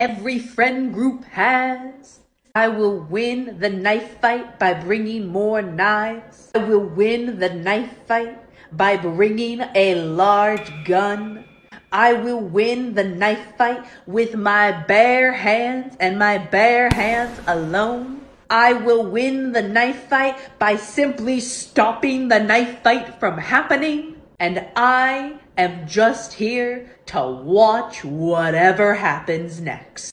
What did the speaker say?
every friend group has. I will win the knife fight by bringing more knives. I will win the knife fight by bringing a large gun. I will win the knife fight with my bare hands and my bare hands alone. I will win the knife fight by simply stopping the knife fight from happening. And I am just here to watch whatever happens next.